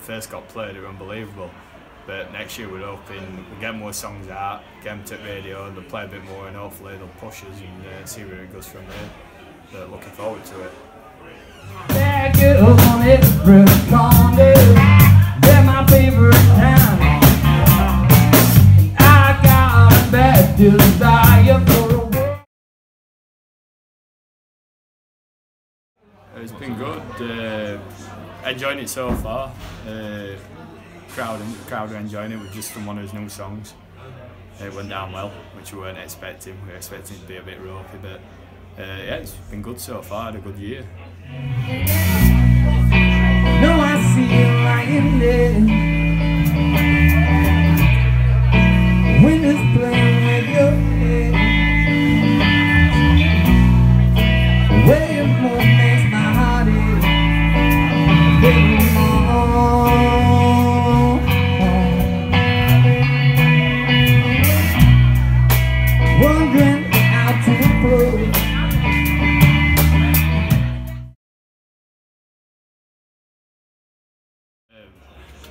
first got played, it was unbelievable. But next year we're hoping we get more songs out, get them to radio, and they'll play a bit more, and hopefully they'll push us and uh, see where it goes from there. But looking forward to it. It up on. They're my favorite. I got a bad desire for It's been good. Uh, enjoying it so far. Uh, crowd, crowd are enjoying it. We've just done one of his new songs. It went down well, which we weren't expecting. We were expecting it to be a bit ropey, but uh, yeah, it's been good so far. Had a good year.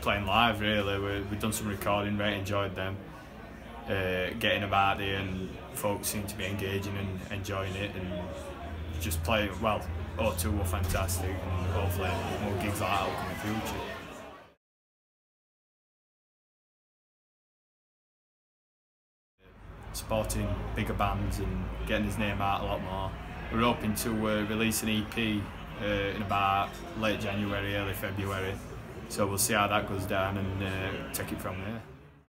Playing live really. We, we've done some recording, really enjoyed them. Uh, getting about there and folks seem to be engaging and enjoying it and just playing well. O2 were fantastic and hopefully more gigs like that in the future. Supporting bigger bands and getting his name out a lot more. We're hoping to uh, release an EP uh, in about late January, early February. So we'll see how that goes down and uh, take it from there.